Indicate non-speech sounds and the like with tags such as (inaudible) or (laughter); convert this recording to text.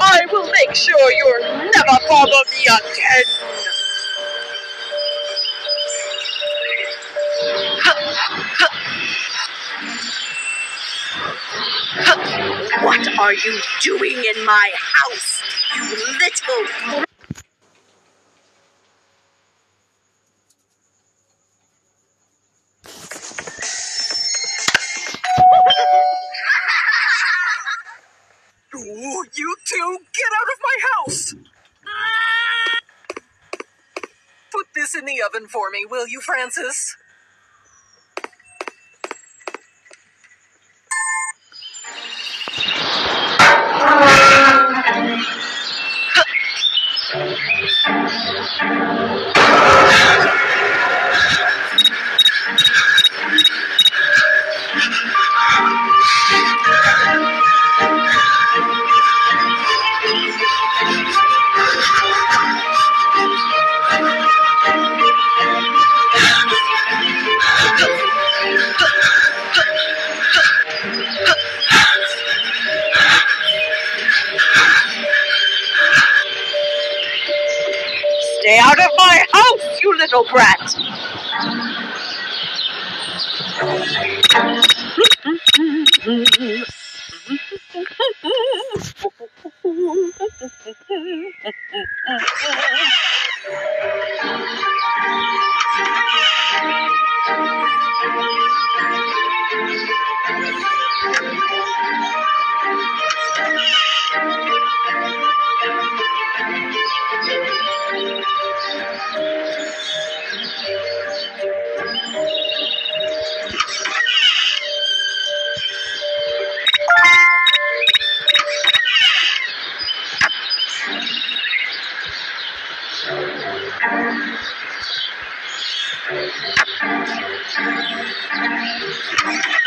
I will make sure you'll never bother me again. What are you doing in my house, you little Ooh, you two, get out of my house! Put this in the oven for me, will you, Francis? of my house, you little brat! Mm (laughs) -hmm. Thank you.